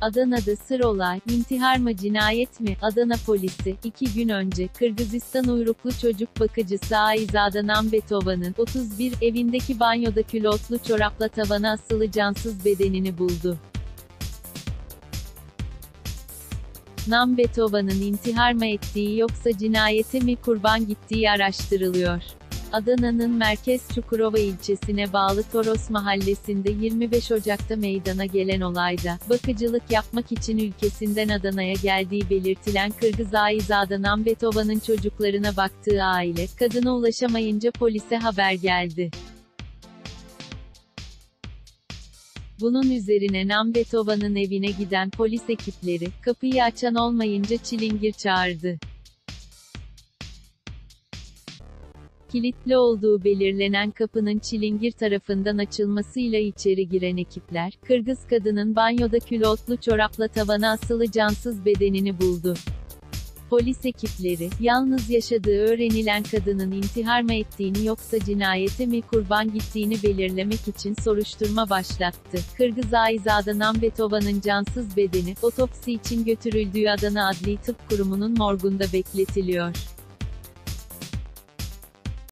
Adana'da sır olay, intihar mı cinayet mi? Adana polisi, iki gün önce, Kırgızistan uyruklu çocuk bakıcısı Aizada Nambetova'nın, 31, evindeki banyoda külotlu çorapla tavana asılı cansız bedenini buldu. Nambetova'nın intihar mı ettiği yoksa cinayete mi kurban gittiği araştırılıyor. Adana'nın Merkez Çukurova ilçesine bağlı Toros mahallesinde 25 Ocak'ta meydana gelen olayda, bakıcılık yapmak için ülkesinden Adana'ya geldiği belirtilen Kırgız Aizada Nambetova'nın çocuklarına baktığı aile, kadına ulaşamayınca polise haber geldi. Bunun üzerine Nambetova'nın evine giden polis ekipleri, kapıyı açan olmayınca çilingir çağırdı. Kilitli olduğu belirlenen kapının çilingir tarafından açılmasıyla içeri giren ekipler, Kırgız kadının banyoda külotlu çorapla tavana asılı cansız bedenini buldu. Polis ekipleri, yalnız yaşadığı öğrenilen kadının intihar mı ettiğini yoksa cinayete mi kurban gittiğini belirlemek için soruşturma başlattı. Kırgız Aizada Nambetova'nın cansız bedeni, otopsi için götürüldüğü Adana Adli Tıp Kurumu'nun morgunda bekletiliyor.